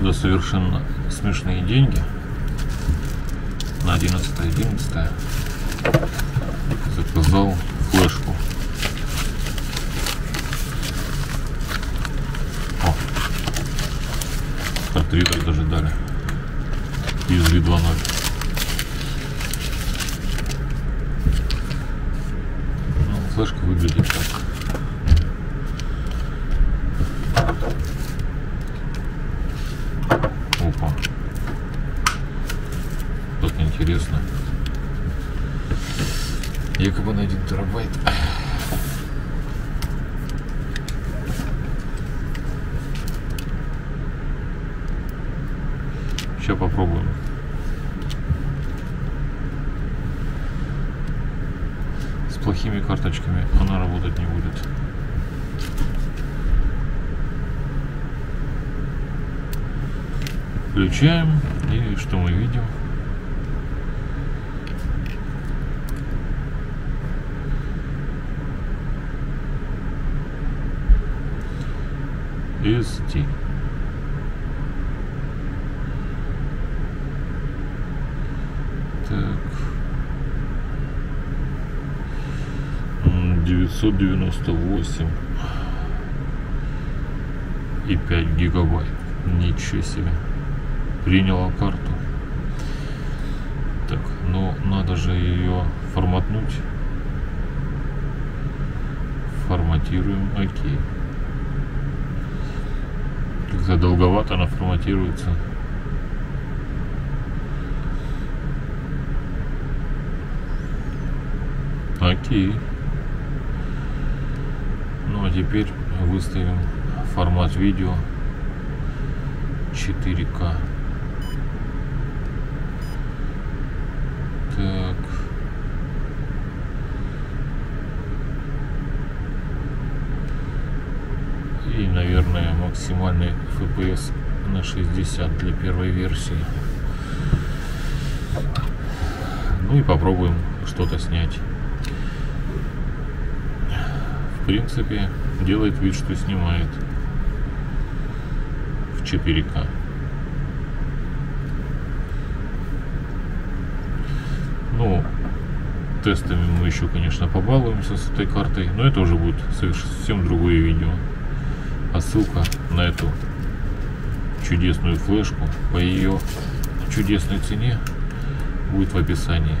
за совершенно смешные деньги. На 11 11 заказал флешку. О, даже дали USB 2.0 ну, флешка выглядит так интересно. Якобы на 1 терабайт. Сейчас попробуем. С плохими карточками она работать не будет. Включаем. И что мы видим? ST. Так. М, 998 и 5 гигабайт. Ничего себе. Приняла карту. Так, ну надо же ее форматнуть. Форматируем окей. Как-то долговато она форматируется. Окей. Ну а теперь выставим формат видео 4К. Так. И, наверное, максимальный FPS на 60 для первой версии. Ну и попробуем что-то снять. В принципе, делает вид, что снимает в 4К. Ну, тестами мы еще, конечно, побалуемся с этой картой, но это уже будет совсем другое видео. А ссылка на эту чудесную флешку по ее чудесной цене будет в описании.